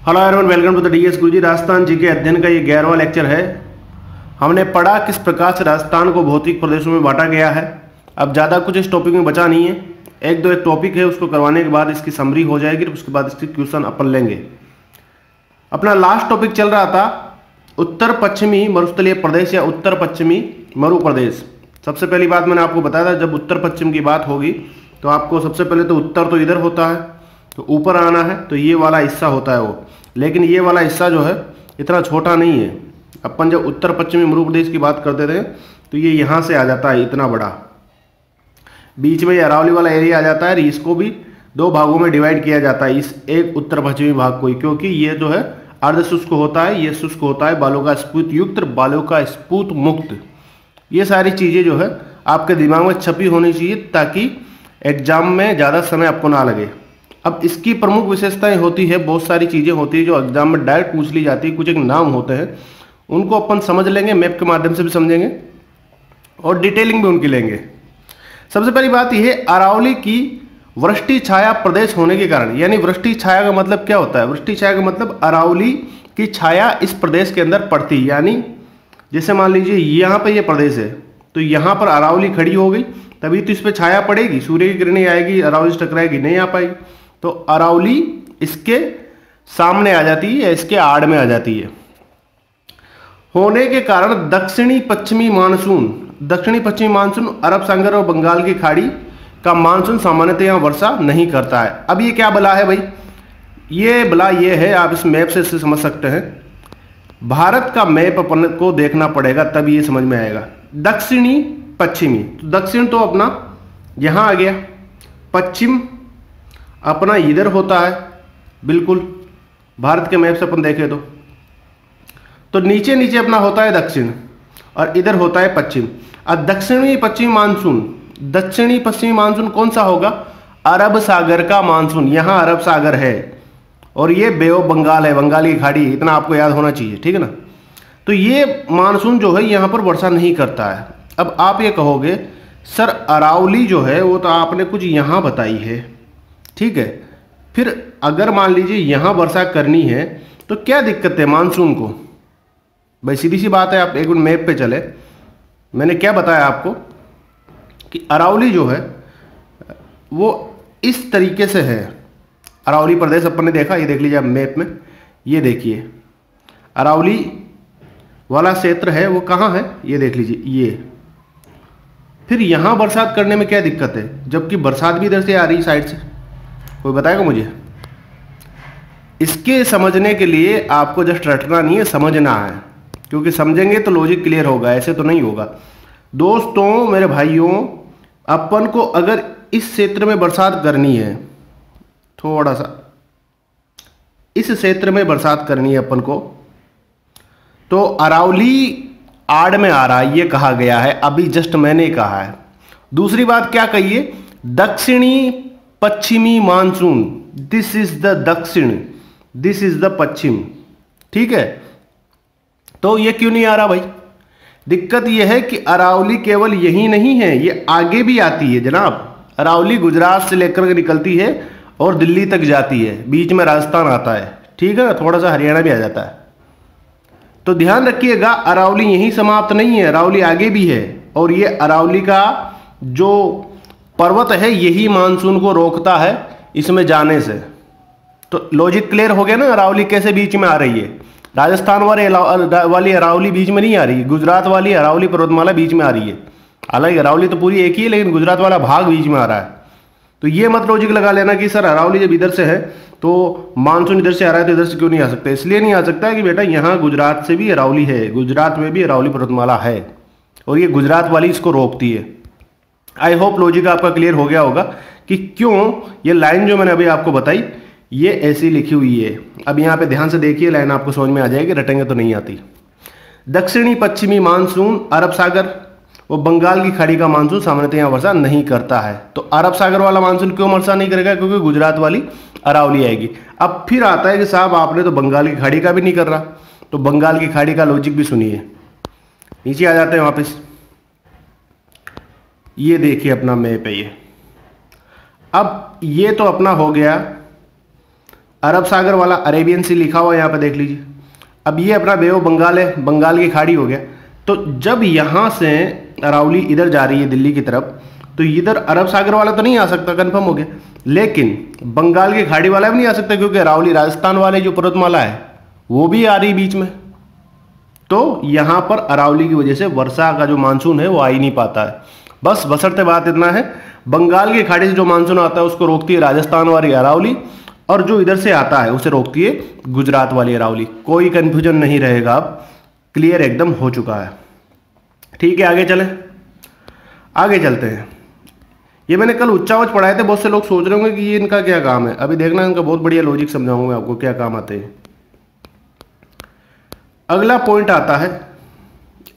Hello everyone welcome to the DS Guruji Rajasthan ji के अध्ययन का ये ग्यारहवा लेक्चर है हमने पढ़ा किस प्रकार से राजस्थान को भौतिक प्रदेशों में बांटा गया है। अब ज़्यादा कुछ इस टॉपिक में बचा नहीं है। एक दो एक टॉपिक है, उसको करवाने के बाद इसकी समरी हो जाएगी तो उसके बाद इसकी क्वेश्चन अपन लेंगे। अपना लास्ट टॉपिक चल रहा था, उत्तर पश्चिमी मरुस्थलीय प्रदेश या उत्तर पश्चिमी मरु प्रदेश। सबसे पहली बात मैंने आपको बताया था, जब उत्तर पश्चिम की बात होगी तो आपको सबसे पहले तो उत्तर तो इधर होता है। तो ऊपर आना है तो ये वाला हिस्सा होता है वो। लेकिन ये वाला हिस्सा जो है, इतना छोटा नहीं है। अपन जब उत्तर पश्चिमी मध्य प्रदेश की बात करते थे तो ये यहाँ से आ जाता है, इतना बड़ा। बीच में ये अरावली वाला एरिया आ जाता है इसको भी दो भागों में डिवाइड किया जाता है, इस एक उत्तर पश्चिमी भाग को क्योंकि ये जो है अर्ध शुष्क होता है, ये शुष्क होता है, बालों का स्पूत युक्त बालों का स्पूत मुक्त। ये सारी चीज़ें जो है, आपके दिमाग में छपी होनी चाहिए, ताकि एग्ज़ाम में ज़्यादा समय आपको ना लगे। अब इसकी प्रमुख विशेषताएँ होती है, बहुत सारी चीज़ें होती है जो एग्ज़ाम में डायरेक्ट पूछ ली जाती है, कुछ एक नाम होते हैं। उनको अपन समझ लेंगे, मैप के माध्यम से भी समझेंगे और डिटेलिंग भी उनकी लेंगे। सबसे पहली बात यह है, अरावली की वृष्टि छाया प्रदेश होने के कारण, यानी वृष्टि छाया का मतलब क्या होता है? वृष्टि छाया का मतलब अरावली की छाया इस प्रदेश के अंदर पड़ती, यानी जैसे मान लीजिए यहाँ पर यह प्रदेश है तो यहाँ पर अरावली खड़ी हो गई, तभी तो इस पर छाया पड़ेगी, सूर्य की किरणें आएगी, अरावली टकराएगी, नहीं आ पाएगी। तो अरावली इसके सामने आ जाती है, इसके आड़ में आ जाती है। होने के कारण दक्षिणी पश्चिमी मानसून, दक्षिणी पश्चिमी मानसून अरब सागर और बंगाल की खाड़ी का मानसून सामान्यतः यहाँ वर्षा नहीं करता है। अब ये क्या बला है भाई? ये बला ये है, आप इस मैप से इसे समझ सकते हैं। भारत का मैप अपन को देखना पड़ेगा, तब ये समझ में आएगा। दक्षिणी पश्चिमी तो दक्षिण तो अपना यहाँ आ गया, पश्चिम अपना इधर होता है, बिल्कुल, भारत के मैप से अपन देखें तो। तो नीचे नीचे अपना होता है दक्षिण, और इधर होता है पश्चिम। अब दक्षिणी पश्चिमी मानसून, दक्षिणी पश्चिमी मानसून कौन सा होगा? अरब सागर का मानसून, यहाँ अरब सागर है। और ये बे ऑफ़ बंगाल है, बंगाली खाड़ी, इतना आपको याद होना चाहिए, ठीक है ना? तो ये मानसून जो है, यहाँ पर वर्षा नहीं करता है। अब आप ये कहोगे, सर, अरावली जो है, वो तो आपने कुछ यहाँ बताई है। ठीक है? फिर अगर मान लीजिए यहाँ वर्षा करनी है तो क्या दिक्कत है मानसून को? भाई सीधी सी बात है, आप एक मिनट मैप पे चले। मैंने क्या बताया आपको कि अरावली जो है, वो इस तरीके से है। अरावली प्रदेश अपन ने देखा, ये देख लीजिए आप मैप में। ये देखिए, अरावली वाला क्षेत्र है, वो कहाँ है? ये देख लीजिए, ये। फिर यहाँ बरसात करने में क्या दिक्कत है? जबकि बरसात भी इधर से आ रही साइड से। कोई बताएगा मुझे? इसके समझने के लिए आपको जस्ट रटना नहीं है, समझना है। क्योंकि समझेंगे तो लॉजिक क्लियर होगा, ऐसे तो नहीं होगा। दोस्तों, मेरे भाइयों, अपन को अगर इस क्षेत्र में बरसात करनी है, थोड़ा सा, इस क्षेत्र में बरसात करनी है अपन को तो अरावली आड़ में आ रहा है, ये कहा गया है, अभी जस्ट मैंने कहा है। दूसरी बात क्या कहिए? दक्षिणी पश्चिमी मानसून दिस इज़ द दक्षिण दिस इज़ द पश्चिम, ठीक है? तो ये क्यों नहीं आ रहा भाई? दिक्कत यह है कि अरावली केवल यही नहीं है, ये आगे भी आती है, जनाब। अरावली गुजरात से लेकर के निकलती है और दिल्ली तक जाती है, बीच में राजस्थान आता है, ठीक है थोड़ा सा हरियाणा भी आ जाता है। तो ध्यान रखिएगा, अरावली यहीं समाप्त नहीं है, अरावली आगे भी है, और ये अरावली का जो पर्वत है, यही मानसून को रोकता है इसमें जाने से। तो लॉजिक क्लियर हो गया ना? अरावली कैसे बीच में आ रही है? राजस्थान वाले वाली अरावली बीच में नहीं आ रही, गुजरात वाली अरावली पर्वतमाला बीच में आ रही है। हालाँकि अरावली तो पूरी एक ही है, लेकिन गुजरात वाला भाग बीच में आ रहा है। तो ये मत लॉजिक लगा लेना कि सर अरावली जब इधर से है तो मानसून इधर से आ रहा है तो इधर से क्यों नहीं आ सकता? इसलिए नहीं आ सकता कि बेटा यहाँ गुजरात से भी अरावली है, गुजरात में भी अरावली पर्वतमाला है, और ये गुजरात वाली इसको रोकती है। आई होप लॉजिक आपका क्लियर हो गया होगा कि क्यों ये लाइन जो मैंने अभी आपको बताई, ये ऐसी लिखी हुई है। अब यहाँ पे ध्यान से देखिए लाइन आपको समझ में आ जाएगी, रटेंगे तो नहीं आती। दक्षिणी पश्चिमी मानसून, अरब सागर, वो बंगाल की खाड़ी का मानसून सामान्यतः यहाँ वर्षा नहीं करता है। तो अरब सागर वाला मानसून क्यों वर्षा नहीं करेगा? क्योंकि गुजरात वाली अरावली आएगी। अब फिर आता है कि साहब आपने तो बंगाल की खाड़ी का भी नहीं कर रहा। तो बंगाल की खाड़ी का लॉजिक भी सुनिए। नीचे आ जाते हैं वापस। ये देखिए अपना मैप है ये। अब ये तो अपना हो गया। अरब सागर वाला अरेबियन सी लिखा हुआ यहाँ पर देख लीजिए। अब ये अपना बे बंगाल है, बंगाल की खाड़ी हो गया। तो जब यहाँ से अरावली इधर जा रही है, दिल्ली की तरफ़ तो इधर अरब सागर वाला तो नहीं आ सकता कंफर्म हो गया। लेकिन बंगाल की खाड़ी वाला भी नहीं आ सकता, क्योंकि अरावली राजस्थान वाले जो पर्वतमाला है, वो भी आ रही बीच में। तो यहाँ पर अरावली की वजह से वर्षा का जो मानसून है, वो आ ही नहीं पाता है। बस बसरते बात इतना है। बंगाल की खाड़ी से जो मानसून आता है, उसको रोकती है राजस्थान वाली अरावली, और जो इधर से आता है, उसे रोकती है गुजरात वाली अरावली। कोई कंफ्यूजन नहीं रहेगा अब। क्लियर एकदम हो चुका है। ठीक है, आगे चले। आगे चलते हैं। ये मैंने कल उच्चावच पढ़ाए थे, बहुत से लोग सोच रहे होंगे कि ये इनका क्या काम है। अभी देखना, इनका बहुत बढ़िया लॉजिक समझाऊँगा आपको, क्या काम आते हैं। अगला पॉइंट आता है।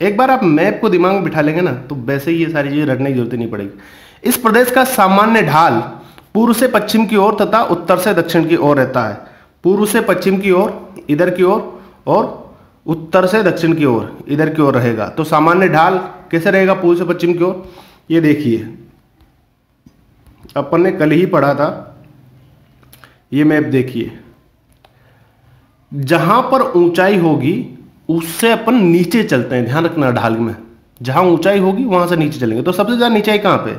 एक बार आप मैप को दिमाग में बिठा लेंगे ना तो वैसे ही ये सारी चीज़ें रटने की ज़रूरत नहीं पड़ेगी। इस प्रदेश का सामान्य ढाल पूर्व से पश्चिम की ओर तथा उत्तर से दक्षिण की ओर रहता है। पूर्व से पश्चिम की ओर, इधर की ओर और उत्तर से दक्षिण की ओर, इधर की ओर रहेगा। तो सामान्य ढाल कैसे रहेगा पूर्व से पश्चिम की ओर? ये देखिए। अपन ने कल ही पढ़ा था। ये मैप देखिए। जहाँ पर ऊंचाई होगी उससे अपन नीचे चलते हैं, ध्यान रखना ढाल में। जहाँ ऊंचाई होगी, वहाँ से नीचे चलेंगे। तो सबसे ज़्यादा नीचाई कहाँ पे?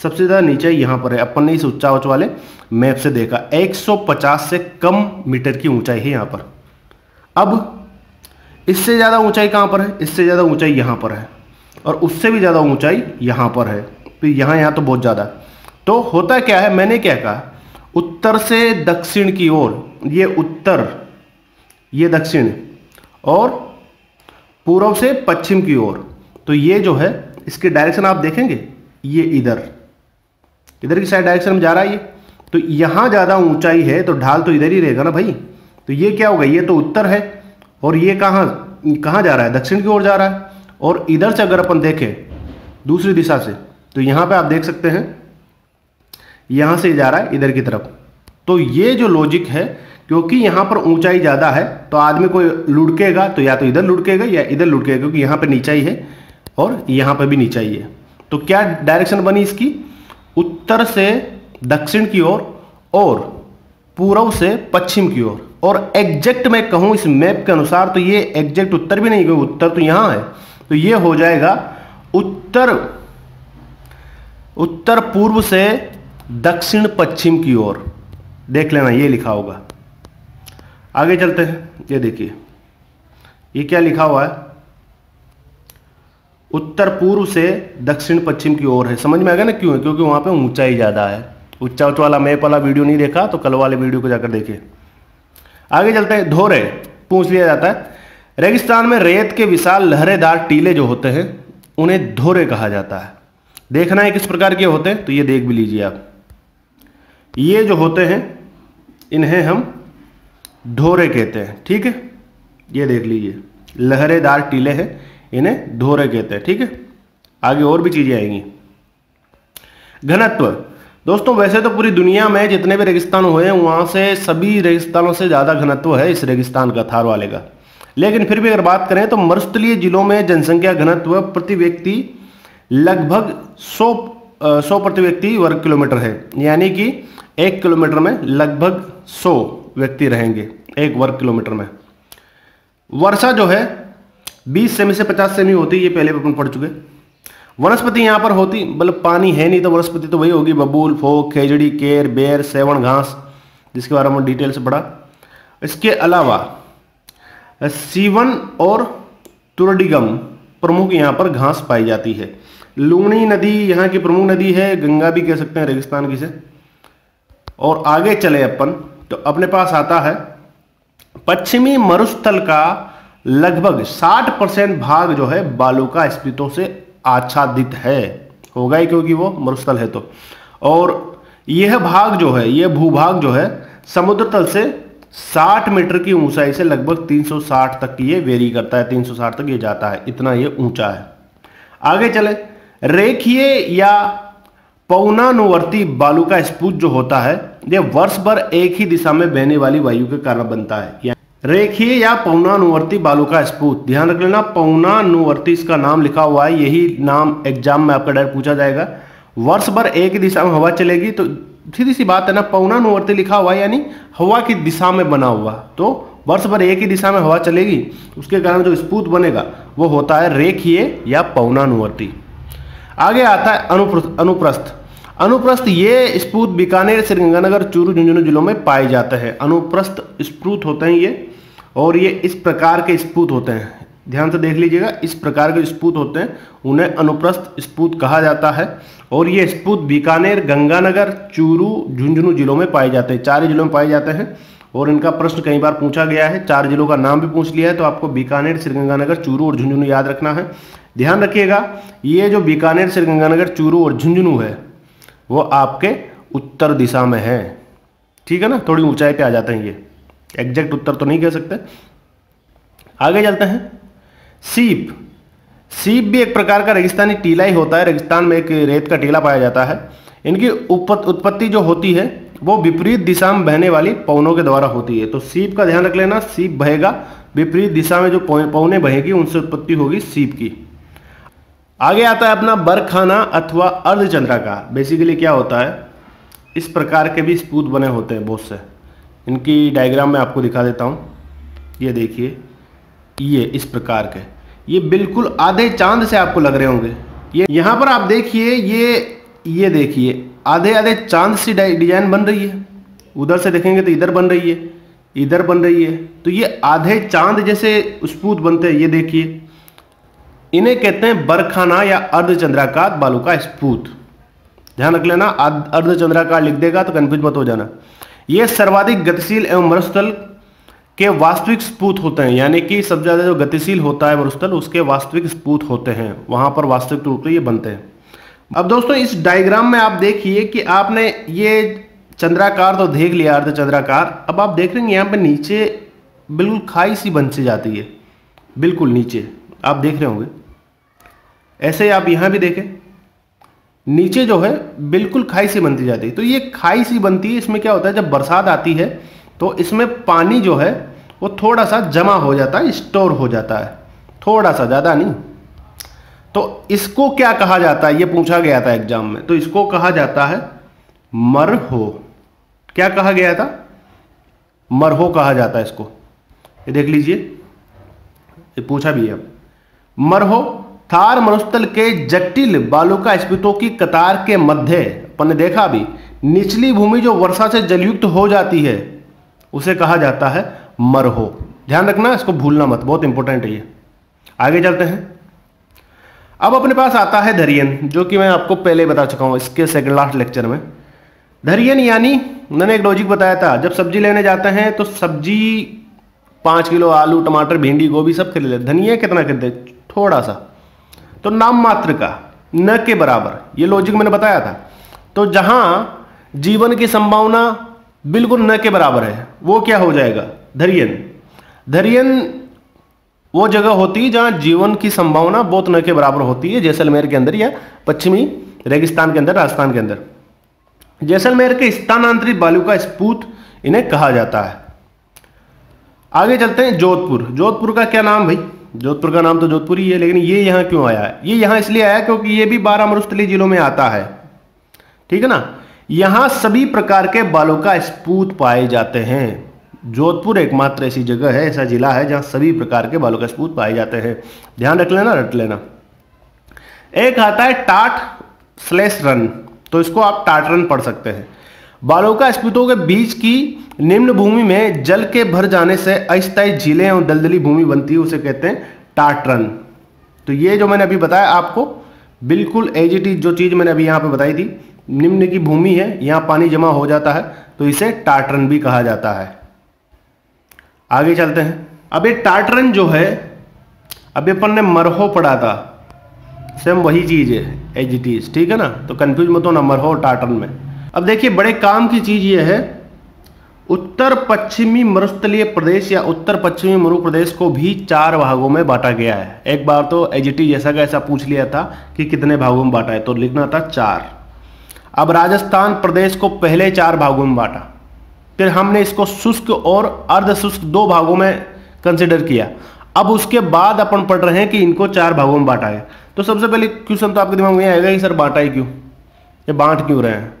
सबसे ज़्यादा नीचाई यहाँ पर है। अपन ने इस ऊँचा ऊंच वाले मैप से देखा। 150 से कम मीटर की ऊंचाई है यहाँ पर। अब इससे ज़्यादा ऊंचाई कहाँ पर है? इससे ज़्यादा ऊंचाई यहाँ पर है। और उससे भी ज़्यादा ऊंचाई यहाँ पर है। तो यहाँ यहाँ तो बहुत ज़्यादा। तो होता क्या है? मैंने क्या कहा? उत्तर से दक्षिण की ओर, ये उत्तर, ये दक्षिण और पूर्व से पश्चिम की ओर। तो ये जो है, इसके डायरेक्शन आप देखेंगे, ये इधर। इधर की साइड डायरेक्शन में जा रहा है ये। तो यहाँ ज़्यादा ऊंचाई है तो ढाल तो इधर ही रहेगा ना भाई। तो ये क्या होगा ये तो उत्तर है, और ये कहाँ कहाँ जा रहा है? दक्षिण की ओर जा रहा है। और इधर से अगर अपन देखें, दूसरी दिशा से तो यहाँ पे आप देख सकते हैं, यहाँ से जा रहा है इधर की तरफ़। तो ये जो लॉजिक है क्योंकि यहाँ पर ऊंचाई ज़्यादा है तो आदमी कोई लुढ़केगा तो या तो इधर लुढ़केगा या इधर लुढ़केगा क्योंकि यहाँ पर नीचाई है और यहाँ पर भी नीचाई है। तो क्या डायरेक्शन बनी इसकी? उत्तर से दक्षिण की ओर और, और पूर्व से पश्चिम की ओर। और, और एग्जैक्ट मैं कहूँ इस मैप के अनुसार तो ये एग्जैक्ट उत्तर भी नहीं क्योंकि उत्तर तो यहाँ है। तो ये हो जाएगा उत्तर उत्तर पूर्व से दक्षिण पश्चिम की ओर। देख लेना ये लिखा होगा। आगे चलते हैं। ये देखिए। ये क्या लिखा हुआ है? उत्तर पूर्व से दक्षिण पश्चिम की ओर है। समझ में आ गया ना क्यों है? क्योंकि वहाँ पे ऊंचाई ज़्यादा है। उच्चा उच्च वाला मैप वाला वीडियो नहीं देखा तो कल वाले वीडियो को जाकर देखिए। आगे चलते हैं। धोरे, पूछ लिया जाता है। रेगिस्तान में रेत के विशाल लहरेदार टीले जो होते हैं, उन्हें धोरे कहा जाता है। देखना है किस प्रकार के होते हैं तो ये देख भी लीजिए आप। ये जो होते हैं, इन्हें हम ढोरे कहते हैं, ठीक है? ये देख लीजिए। लहरेदार टीले हैं, इन्हें ढोरे कहते हैं, ठीक है? आगे और भी चीज़ें आएँगी। घनत्व। दोस्तों, वैसे तो पूरी दुनिया में जितने भी रेगिस्तान हुए हैं, वहाँ से सभी रेगिस्तानों से ज़्यादा घनत्व है इस रेगिस्तान का, थार वाले का। लेकिन फिर भी अगर बात करें तो मरुस्थलीय जिलों में जनसंख्या घनत्व प्रति व्यक्ति लगभग 100 सौ प्रति व्यक्ति वर्ग किलोमीटर है। यानी कि एक किलोमीटर में लगभग 100 व्यक्ति रहेंगे एक वर्ग किलोमीटर में। वर्षा जो है 20 सेमी से 50 सेमी होती है, ये पहले अपन पढ़ चुके। वनस्पति यहाँ पर होती मतलब पानी है नहीं तो वनस्पति तो वही होगी, बबूल, फोक, खेजड़ी, केर, बेर सेवन घास, जिसके बारे में डिटेल से पढ़ा। इसके अलावा, सीवन और तुरडिगम प्रमुख यहाँ पर घास पाई जाती है। लूणी नदी यहाँ की प्रमुख नदी है, गंगा भी कह सकते हैं, रेगिस्तान की से। और आगे चले अपन तो अपने पास आता है। पश्चिमी मरुस्थल का लगभग 60 परसेंट भाग जो है बालू का स्पीतों से आच्छादित है। होगा ही क्योंकि वो मरुस्थल है तो। और यह भाग जो है, यह भूभाग जो है, समुद्र तल से 60 मीटर की ऊंचाई से लगभग 360 तक ये वेरी करता है। 360 तक ये जाता है। इतना ये ऊँचा है। आगे चले। रेखीय या पौनानुवर्ती बालू का स्पूत जो होता है यह वर्ष भर एक ही दिशा में बहने वाली वायु के कारण बनता है। रेखीय या पौनानुवर्ती बालू का स्पूत। ध्यान रख लेना, पौनानुवर्ती इसका नाम लिखा हुआ है। यही नाम एग्ज़ाम में आपका डायरेक्ट पूछा जाएगा। वर्ष भर एक ही दिशा में हवा चलेगी तो सीधी सी बात है ना, पौनानुवर्ती लिखा हुआ है, यानी हवा की दिशा में बना हुआ। तो वर्ष भर एक ही दिशा में हवा चलेगी, उसके कारण जो स्पूत बनेगा, वो होता है रेखीय या पौनानुवर्ती। आगे आता है अनुप्रस्थ। अनुप्रस्थ ये स्पूत बीकानेर, श्रीगंगानगर, चूरू, झुंझुनू जिलों में पाए जाते हैं। अनुप्रस्थ स्पूत होते हैं ये, और ये इस प्रकार के स्पूत होते हैं। ध्यान से देख लीजिएगा, इस प्रकार के स्पूत होते हैं, उन्हें अनुप्रस्थ स्पूत कहा जाता है, और ये स्पूत बीकानेर, गंगानगर, चूरू, झुंझुनू जिलों में पाए जाते हैं। चार जिलों में पाए जाते हैं, और इनका प्रश्न कई बार पूछा गया है। चार जिलों का नाम भी पूछ लिया है तो आपको बीकानेर, श्रीगंगानगर, चूरू और झुंझुनू याद रखना है। ध्यान रखिएगा, ये जो बीकानेर, श्रीगंगानगर, चूरू और झुंझुनू है वो आपके उत्तर दिशा में है। ठीक है ना? थोड़ी ऊंचाई पे आ जाते हैं ये। एग्जैक्ट उत्तर तो नहीं कह सकते। आगे चलते हैं। सीप। सीप भी एक प्रकार का रेगिस्तानी टीला ही होता है। रेगिस्तान में एक रेत का टीला पाया जाता है। इनकी उत्पत्ति जो होती है, वो विपरीत दिशा में बहने वाली पवनों के द्वारा होती है। तो सीप का ध्यान रख लेना। सीप बहेगा, विपरीत दिशा में जो पवने बहेगी, उनसे उत्पत्ति होगी सीप की। आगे आता है अपना बरखाना अथवा अर्धचंद्राकार। बेसिकली क्या होता है? इस प्रकार के भी स्पूत बने होते हैं बहुत से। इनकी डायग्राम में आपको दिखा देता हूँ। ये देखिए, ये इस प्रकार के। ये बिल्कुल आधे चाँद से आपको लग रहे होंगे। ये यहाँ पर आप देखिए, ये ये देखिए, आधे आधे चाँद सी डिज़ाइन बन रही है। उधर से देखेंगे तो इधर बन रही है, इधर बन रही है। तो ये आधे चाँद जैसे स्पूत बनते हैं, ये देखिए। इन्हें कहते हैं बरखाना या अर्धचंद्राकार बालू का स्पूत ध्यान रख लेना अर्धचंद्राकार लिख देगा तो कंफ्यूज मत हो जाना। ये सर्वाधिक गतिशील एवं मरुस्थल के वास्तविक स्पूत होते हैं, यानी कि सबसे ज़्यादा जो गतिशील होता है मरुस्थल, उसके वास्तविक स्पूत होते हैं। वहाँ पर वास्तविक रूप से ये बनते हैं। अब दोस्तों, इस डायग्राम में आप देखिए कि आपने ये चंद्राकार तो देख लिया, अर्धचंद्राकार। अब आप देख रहे हैं यहाँ पे नीचे बिल्कुल खाई सी बन सी जाती है। बिल्कुल नीचे। आप देख रहे होंगे। ऐसे आप यहाँ भी देखें, नीचे जो है, बिल्कुल खाई सी बनती जाती है। तो ये खाई सी बनती है, इसमें क्या होता है, जब बरसात आती है तो इसमें पानी जो है, वो थोड़ा सा जमा हो जाता है, स्टोर हो जाता है। थोड़ा सा, ज़्यादा नहीं। तो इसको क्या कहा जाता है, ये पूछा गया था एग्ज़ाम में तो इसको कहा जाता है मरहो क्या कहा गया था? मरहो कहा जाता है इसको। ये देख लीजिए, ये पूछा भी है। अब मरहो थार मरुस्थल के जटिल बालुका स्पितों की कतार के मध्य, अपन देखा भी, निचली भूमि जो वर्षा से जलयुक्त हो जाती है, उसे कहा जाता है मरहो। ध्यान रखना, इसको भूलना मत, बहुत इंपॉर्टेंट है ये। आगे चलते हैं। अब अपने पास आता है धरियन, जो कि मैं आपको पहले बता चुका हूँ, इसके सेकंड लास्ट लेक्चर में। धरियन यानी, मैंने एक लॉजिक बताया था, जब सब्ज़ी लेने जाते हैं तो सब्ज़ी, पाँच किलो आलू, टमाटर, भिंडी, गोभी सब खरीद ले धनिया कितना खरीदे थोड़ा सा। तो नाम मात्र का, न के बराबर, ये लॉजिक मैंने बताया था। तो जहाँ जीवन की संभावना बिल्कुल न के बराबर है, वो क्या हो जाएगा? धरियन। धरियन वो जगह होती है जहाँ जीवन की संभावना बहुत न के बराबर होती है, जैसलमेर के अंदर या पश्चिमी रेगिस्तान के अंदर, राजस्थान के अंदर। जैसलमेर के स्थानांतरित बालू का स्पूत इन्हें कहा जाता है। आगे चलते हैं जोधपुर। जोधपुर का क्या नाम भाई? जोधपुर का नाम तो जोधपुर ही है, लेकिन ये यहाँ क्यों आया? है ये यहाँ इसलिए आया क्योंकि ये भी बारह मरुस्थली जिलों में आता है। ठीक है ना? यहाँ सभी प्रकार के बालों का स्पूत पाए जाते हैं। जोधपुर एकमात्र ऐसी जगह है, ऐसा जिला है जहाँ सभी प्रकार के बालों का स्पूत पाए जाते हैं। ध्यान रख लेना, रट लेना। एक आता है टाट स्लेस रन तो इसको आप टाट रन पढ़ सकते हैं। बालों का स्पूतों के बीच की निम्न भूमि में जल के भर जाने से अस्थायी झीलें और दलदली भूमि बनती है, उसे कहते हैं टाटरन। तो ये जो मैंने अभी बताया आपको, बिल्कुल एजिटी जो चीज़ मैंने अभी यहाँ पे बताई थी, निम्न की भूमि है, यहाँ पानी जमा हो जाता है तो इसे टाटरन भी कहा जाता है। आगे चलते हैं। अब ये टाटरन जो है अभी अपन ने मरहो पढ़ा था। सेम वही चीज़ है एजिटीज ठीक है ना? तो कंफ्यूज मत हो ना मरहो टाटरन में। अब देखिए, बड़े काम की चीज़ ये है, उत्तर पश्चिमी मरुस्थलीय प्रदेश या उत्तर पश्चिमी मरु प्रदेश को भी चार भागों में बांटा गया है। एक बार तो एजीटी जैसा का ऐसा पूछ लिया था कि कितने भागों में बांटा है तो लिखना था चार। अब राजस्थान प्रदेश को पहले चार भागों में बांटा, फिर हमने इसको शुष्क और अर्ध शुष्क दो भागों में कंसिडर किया। अब उसके बाद अपन पढ़ रहे हैं कि इनको चार भागों में बांटा है। तो सबसे पहले क्वेश्चन तो आपके दिमाग में आएगा कि सर बांटा ही क्यों? ये बांट क्यों रहे हैं?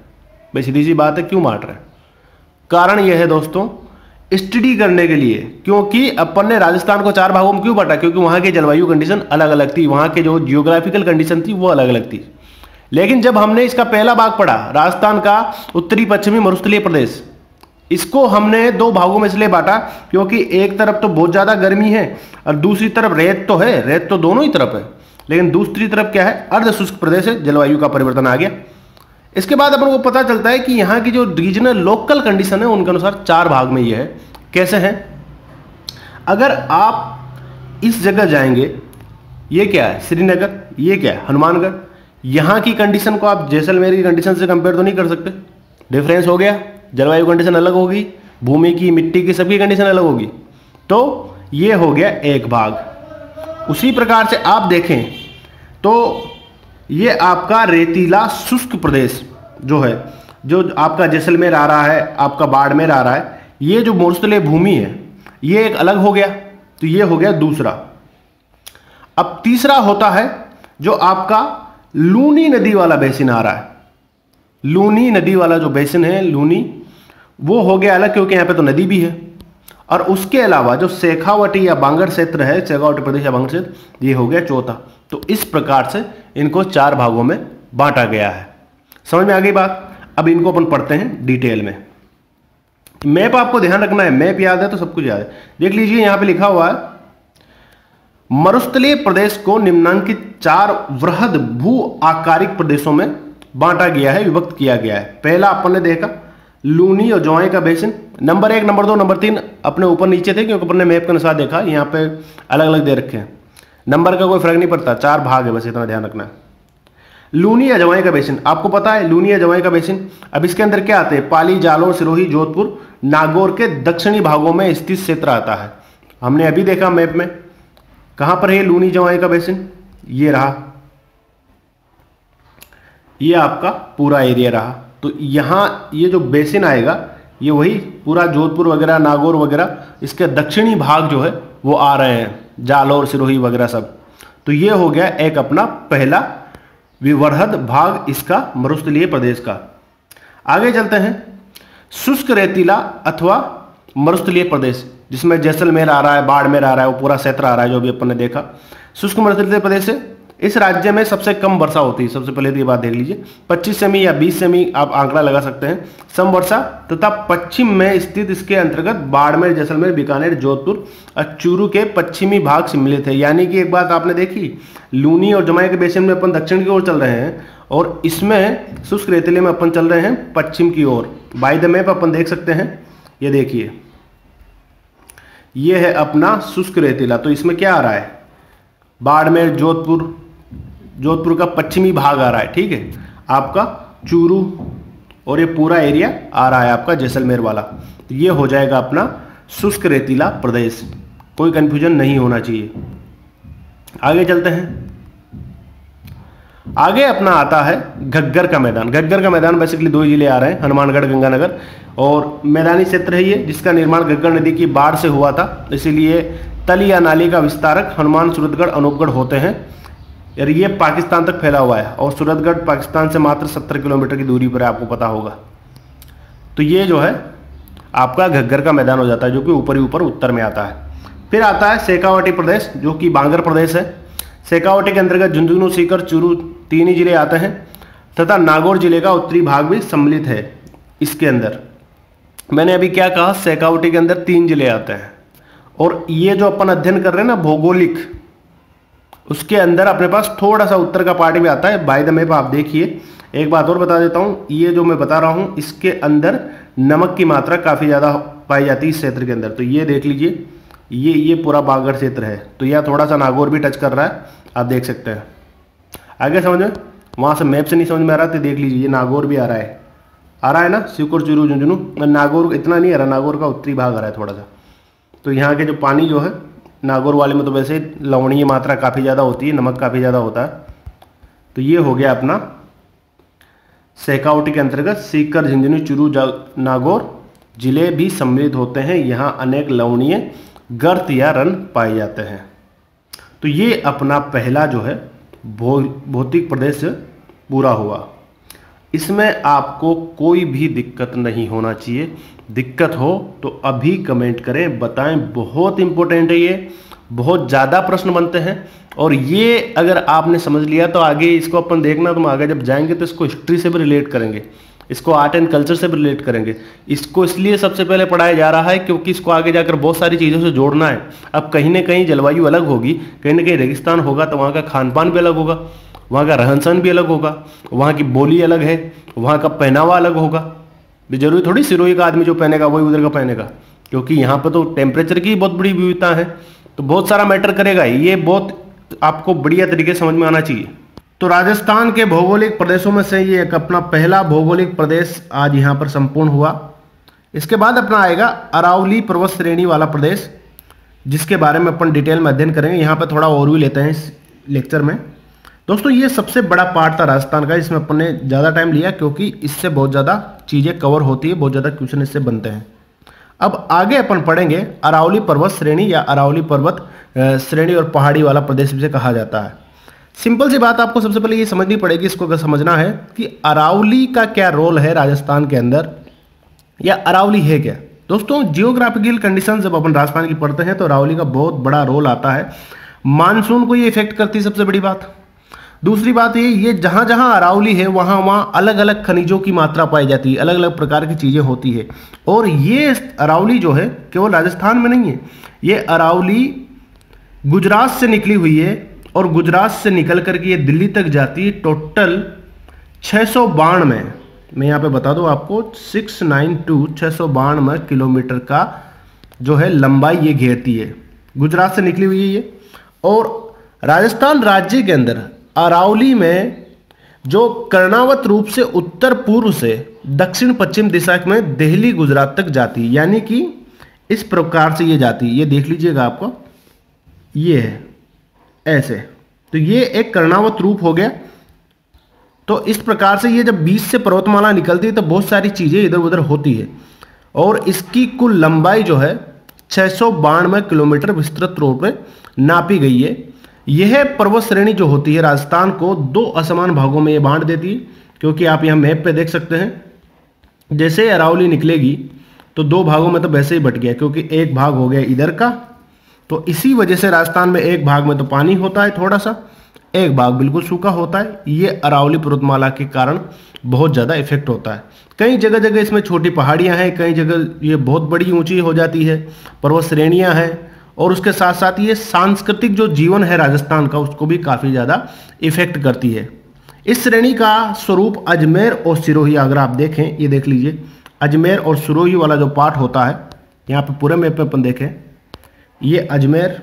भाई सीधी सी बात है, क्यों बांट रहे हैं? कारण यह है दोस्तों, स्टडी करने के लिए, क्योंकि अपन ने राजस्थान को चार भागों में क्यों बांटा? क्योंकि वहाँ की जलवायु कंडीशन अलग अलग थी, वहाँ के जो जियोग्राफिकल कंडीशन थी, वो अलग अलग थी। लेकिन जब हमने इसका पहला भाग पढ़ा, राजस्थान का उत्तरी पश्चिमी मरुस्थलीय प्रदेश, इसको हमने दो भागों में इसलिए बांटा, क्योंकि एक तरफ़ तो बहुत ज़्यादा गर्मी है, और दूसरी तरफ़ रेत तो है, रेत तो दोनों ही तरफ़ है। लेकिन दूसरी तरफ़ क्या है? अर्ध शुष्क प्रदेश है, जलवायु का परिवर्तन आ गया। इसके बाद अपन को पता चलता है कि यहाँ की जो रीजनल लोकल कंडीशन है, उनके अनुसार चार भाग में ये है। कैसे है? अगर आप इस जगह जाएँगे, ये क्या है? श्रीनगर, ये क्या है? हनुमानगढ़। यहाँ की कंडीशन को आप जैसलमेर की कंडीशन से कंपेयर तो नहीं कर सकते। डिफरेंस हो गया, जलवायु कंडीशन अलग होगी, भूमि की, मिट्टी की, सबकी कंडीशन अलग होगी। तो ये हो गया एक भाग। उसी प्रकार से आप देखें तो ये आपका रेतीला शुष्क प्रदेश जो है, जो आपका जैसलमेर आ रहा है, आपका बाड़मेर आ रहा है, ये जो मोरसले भूमि है, ये एक अलग हो गया तो ये हो गया दूसरा। अब तीसरा होता है जो आपका लूनी नदी वाला बेसिन आ रहा है। लूनी नदी वाला जो बेसिन है, लूनी, वो हो गया अलग, क्योंकि यहाँ पे तो नदी भी है। और उसके अलावा जो शेखावटी या बांगड़ क्षेत्र है, शेखावटी प्रदेश या बांगड़ क्षेत्र, ये हो गया चौथा। तो इस प्रकार से इनको चार भागों में बांटा गया है। समझ में आ गई बात? अब इनको अपन पढ़ते हैं डिटेल में। मैप आपको ध्यान रखना है, मैप याद है तो सब कुछ याद है। देख लीजिए, यहाँ पे लिखा हुआ है, मरुस्थलीय प्रदेश को निम्नांकित चार वृहद भू आकारिक प्रदेशों में बांटा गया है, विभक्त किया गया है। पहला अपन ने देखा लूनी और जवाई का बेसिन। नंबर एक, नंबर दो, नंबर तीन अपने ऊपर नीचे थे, क्योंकि अपन मैप के अनुसार देखा, यहाँ पे अलग अलग दे रखे हैं। नंबर का कोई फ़र्क नहीं पड़ता, चार भाग है बस, इतना ध्यान रखना। है लूनी या जवाई का बेसिन, आपको पता है लूनी या जवाई का बेसिन? अब इसके अंदर क्या आते हैं? पाली, जालोर, सिरोही, जोधपुर, नागौर के दक्षिणी भागों में स्थित क्षेत्र आता है। हमने अभी देखा मैप में। कहाँ पर है लूनी जवाई का बेसिन? ये रहा। ये आपका पूरा एरिया रहा। तो यहाँ ये जो बेसिन आएगा, ये वही पूरा जोधपुर वगैरह, नागौर वगैरह, इसके दक्षिणी भाग जो है, वो आ रहे हैं, जालौर, सिरोही वगैरह सब। तो ये हो गया एक अपना पहला विवर्हद भाग इसका मरुस्थलीय प्रदेश का। आगे चलते हैं। शुष्क रेतीला अथवा मरुस्थलीय प्रदेश, जिसमें जैसलमेर आ रहा है, बाड़मेर आ रहा है, वो पूरा क्षेत्र आ रहा है, जो भी अपन ने देखा। शुष्क मरुस्थलीय प्रदेश से इस राज्य में सबसे कम वर्षा होती है। सबसे पहले तो ये बात देख लीजिए। 25 सेमी या 20 सेमी आप आंकड़ा लगा सकते हैं। सम वर्षा तथा पश्चिम में स्थित इसके अंतर्गत बाड़मेर, जैसलमेर, बीकानेर, जोधपुर और चूरू के पश्चिमी भाग सम्मिलित है यानी कि एक बात आपने देखी, लूनी और जमाई के बेसिन में अपन दक्षिण की ओर चल रहे हैं और इसमें शुष्क रेतीले में अपन चल रहे हैं पश्चिम की ओर। बाई द मैप अपन देख सकते हैं। ये देखिए, ये है अपना शुष्क रेतीला। तो इसमें क्या आ रहा है? बाड़मेर, जोधपुर जोधपुर का पश्चिमी भाग आ रहा है, ठीक है? आपका चूरू और ये पूरा एरिया आ रहा है आपका जैसलमेर वाला। तो ये हो जाएगा अपना शुष्क रेतीला प्रदेश। कोई कंफ्यूजन नहीं होना चाहिए। आगे चलते हैं। आगे अपना आता है घग्गर का मैदान। घग्गर का मैदान बेसिकली दो ज़िले आ रहे हैं, हनुमानगढ़, गंगानगर और मैदानी क्षेत्र है ये, जिसका निर्माण घग्गर नदी की बाढ़ से हुआ था। इसीलिए तली या नाली का विस्तारक हनुमान सूरतगढ़, अनूपगढ़ होते हैं। यार ये पाकिस्तान तक फैला हुआ है और सूरतगढ़ पाकिस्तान से मात्र सत्तर किलोमीटर की दूरी पर है, आपको पता होगा। तो ये जो है, आपका घग्गर का मैदान हो जाता है, जो कि ऊपर ही ऊपर उत्तर में आता है। फिर आता है शेखावटी प्रदेश, जो कि बांगर प्रदेश है। शेखावटी के अंतर्गत झुंझुनू, सीकर, चूरू तीन ही ज़िले आते हैं, तथा नागौर ज़िले का उत्तरी भाग भी सम्मिलित है इसके अंदर। मैंने अभी क्या कहा शेखावटी के अंदर तीन ज़िले आते हैं। और ये जो अपन अध्ययन कर रहे हैं ना, भौगोलिक उसके अंदर अपने पास थोड़ा सा उत्तर का पार्ट भी आता है। बाय द मैप आप देखिए, एक बात और बता देता हूँ। ये जो मैं बता रहा हूँ, इसके अंदर नमक की मात्रा काफ़ी ज़्यादा पाई जाती है इस क्षेत्र के अंदर। तो ये देख लीजिए, ये ये पूरा बागड़ क्षेत्र है। तो यह थोड़ा सा नागौर भी टच कर रहा है। आप देख सकते हैं। आगे समझ में वहाँ से मैप से नहीं समझ में आ रहा तो देख लीजिए, ये नागौर भी आ रहा है। आ रहा है ना, सिकुर, चुरू, झुंझुनू? नागौर इतना नहीं आ रहा, नागौर का उत्तरी भाग आ रहा है थोड़ा सा। तो यहाँ के जो पानी जो है नागौर वाले में तो वैसे लवणीय मात्रा काफ़ी ज़्यादा होती है, नमक काफ़ी ज़्यादा होता है। तो ये हो गया अपना सेकावटी के अंतर्गत सीकर, झुंझुनू, चुरू नागौर ज़िले भी सम्मिलित होते हैं। यहाँ अनेक लवणीय गर्त या रन पाए जाते हैं। तो ये अपना पहला जो है भौतिक प्रदेश पूरा हुआ। इसमें आपको कोई भी दिक्कत नहीं होना चाहिए। दिक्कत हो तो अभी कमेंट करें, बताएँ, बहुत इंपॉर्टेंट है ये। बहुत ज़्यादा प्रश्न बनते हैं। और ये अगर आपने समझ लिया तो आगे इसको अपन देखना तुम आगे जब जाएँगे तो इसको हिस्ट्री से भी रिलेट करेंगे। इसको आर्ट एंड कल्चर से भी रिलेट करेंगे। इसको इसलिए सबसे पहले पढ़ाया जा रहा है क्योंकि इसको आगे जाकर बहुत सारी चीज़ों से जोड़ना है। अब कहीं ना कहीं जलवायु अलग होगी, कहीं ना कहीं रेगिस्तान होगा तो वहाँ का खान पान भी अलग होगा। वहाँ का रहन सहन भी अलग होगा, वहाँ की बोली अलग है, वहाँ का पहनावा अलग होगा। ज़रूरी थोड़ी सिरोही का आदमी जो पहनेगा, वही उधर का पहनेगा, क्योंकि यहाँ पर तो टेम्परेचर की बहुत बड़ी विविधता है तो बहुत सारा मैटर करेगा। ये बहुत आपको बढ़िया तरीके समझ में आना चाहिए। तो राजस्थान के भौगोलिक प्रदेशों में से ये एक अपना पहला भौगोलिक प्रदेश आज यहाँ पर संपूर्ण हुआ। इसके बाद अपना आएगा अरावली पर्वत श्रेणी वाला प्रदेश, जिसके बारे में अपन डिटेल में अध्ययन करेंगे। यहाँ पर थोड़ा और भी लेते हैं इस लेक्चर में। दोस्तों, ये सबसे बड़ा पार्ट था राजस्थान का, इसमें अपन ने ज़्यादा टाइम लिया क्योंकि इससे बहुत ज़्यादा चीज़ें कवर होती है, बहुत ज़्यादा क्वेश्चन इससे बनते हैं। अब आगे अपन पढ़ेंगे अरावली पर्वत श्रेणी या अरावली पर्वत श्रेणी और पहाड़ी वाला प्रदेश जिसे कहा जाता है। सिंपल सी बात आपको सबसे पहले ये समझनी पड़ेगी, इसको अगर समझना है कि अरावली का क्या रोल है राजस्थान के अंदर या अरावली है क्या? दोस्तों जियोग्राफिकल कंडीशन जब अपन राजस्थान की पढ़ते हैं तो अरावली का बहुत बड़ा रोल आता है। मानसून को ये इफ़ेक्ट करती है सबसे बड़ी बात। दूसरी बात ये ये जहाँ जहाँ अरावली है, वहाँ वहाँ अलग अलग खनिजों की मात्रा पाई जाती है अलग अलग प्रकार की चीज़ें होती है। और ये अरावली जो है, केवल राजस्थान में नहीं है, ये अरावली गुजरात से निकली हुई है और गुजरात से निकल करके ये दिल्ली तक जाती है टोटल छः सौ बानवे मैं। यहाँ पे बता दूँ आपको, सिक्स नाइन टू छः सौ बानवे किलोमीटर का जो है लंबाई ये घेरती है। गुजरात से निकली हुई है ये। और राजस्थान राज्य के अंदर अरावली में जो कर्णावत रूप से उत्तर पूर्व से दक्षिण पश्चिम दिशा में दिल्ली गुजरात तक जाती है, यानी कि इस प्रकार से ये जाती है। ये देख लीजिएगा आपको। ये है, ऐसे। तो ये एक कर्णावत रूप हो गया। तो इस प्रकार से ये जब बीच से पर्वतमाला निकलती है तो बहुत सारी चीज़ें इधर उधर होती है। और इसकी कुल लंबाई जो है छः किलोमीटर विस्तृत रूप में नापी गई है। यह पर्वत श्रेणी जो होती है राजस्थान को दो असमान भागों में ये बांट देती है, क्योंकि आप यहाँ मैप पे देख सकते हैं। जैसे अरावली निकलेगी तो दो भागों में तो वैसे ही बट गया, क्योंकि एक भाग हो गया इधर का तो इसी वजह से राजस्थान में एक भाग में तो पानी होता है थोड़ा सा एक भाग बिल्कुल सूखा होता है। ये अरावली पर्वतमाला के कारण बहुत ज़्यादा इफ़ेक्ट होता है। कई जगह जगह इसमें छोटी पहाड़ियाँ हैं, कई जगह ये बहुत बड़ी ऊँची हो जाती है, पर्वत श्रेणियाँ हैं और उसके साथ साथ ये सांस्कृतिक जो जीवन है राजस्थान का, उसको भी काफ़ी ज़्यादा इफ़ेक्ट करती है। इस श्रेणी का स्वरूप अजमेर और सिरोही, अगर आप देखें, ये देख लीजिए। अजमेर और सिरोही वाला जो पार्ट होता है, यहाँ पे पूरे मैप में अपन देखें, ये अजमेर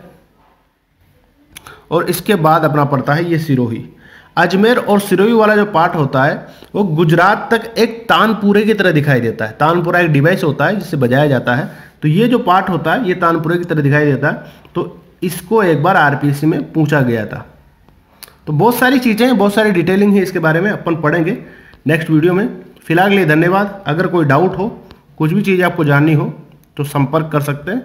और इसके बाद अपना पड़ता है ये सिरोही। अजमेर और सिरोही वाला जो पार्ट होता है, वो गुजरात तक एक तानपुरे की तरह दिखाई देता है। तानपुरा एक डिवाइस होता है, जिसे बजाया जाता है। तो ये जो पार्ट होता है, ये तानपुरे की तरह दिखाई देता है। तो इसको एक बार आरपीसी में पूछा गया था। तो बहुत सारी चीज़ें हैं, बहुत सारी डिटेलिंग है इसके बारे में, अपन पढ़ेंगे नेक्स्ट वीडियो में। फ़िलहाल के लिए धन्यवाद। अगर कोई डाउट हो, कुछ भी चीज़ आपको जाननी हो तो संपर्क कर सकते हैं।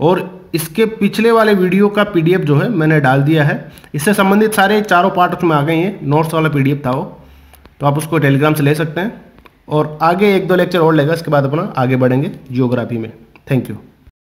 और इसके पिछले वाले वीडियो का पीडीएफ जो है, मैंने डाल दिया है। इससे संबंधित सारे चारों पार्ट उसमें आ गए हैं। नोट्स वाला पीडीएफ था वो। तो आप उसको टेलीग्राम से ले सकते हैं। और आगे एक दो लेक्चर और लेगा, इसके बाद अपना आगे बढ़ेंगे जियोग्राफी में। Thank you